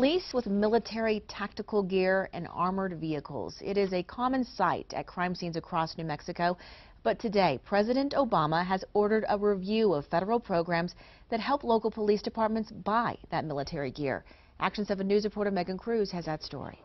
Police with military tactical gear and armored vehicles. It is a common sight at crime scenes across New Mexico. But today, President Obama has ordered a review of federal programs that help local police departments buy that military gear. Action 7 News reporter Megan Cruz has that story.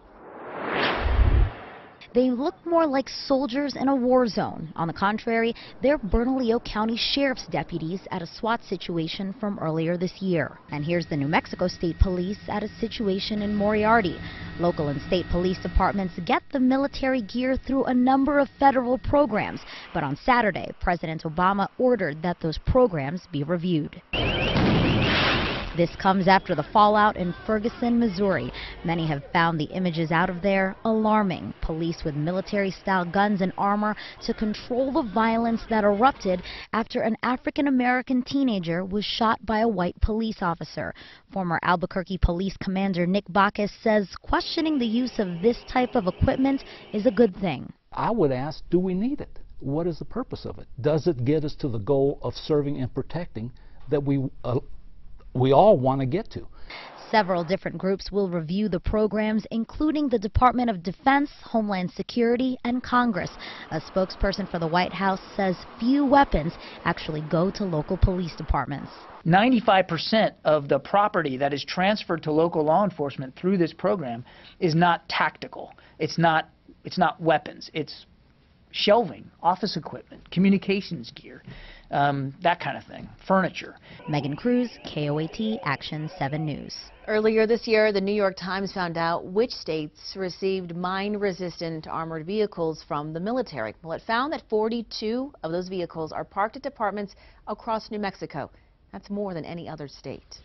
They look more like soldiers in a war zone. On the contrary, they're Bernalillo County Sheriff's deputies at a SWAT situation from earlier this year. And here's the New Mexico State Police at a situation in Moriarty. Local and state police departments get the military gear through a number of federal programs. But on Saturday, President Obama ordered that those programs be reviewed. This comes after the fallout in Ferguson, Missouri. Many have found the images out of there alarming. Police with military-style guns and armor to control the violence that erupted after an African-American teenager was shot by a white police officer. Former Albuquerque Police Commander Nick Bacchus says questioning the use of this type of equipment is a good thing. I would ask, do we need it? What is the purpose of it? Does it get us to the goal of serving and protecting that we uh, we all want to get to. Several different groups will review the programs, including the Department of Defense, Homeland Security, and Congress. A spokesperson for the White House says few weapons actually go to local police departments. 95% of the property that is transferred to local law enforcement through this program is not tactical. It's not, it's not weapons. It's shelving, office equipment, communications gear, um, that kind of thing, furniture. Megan Cruz, KOAT Action 7 News. Earlier this year, the New York Times found out which states received mine-resistant armored vehicles from the military. Well, it found that 42 of those vehicles are parked at departments across New Mexico. That's more than any other state.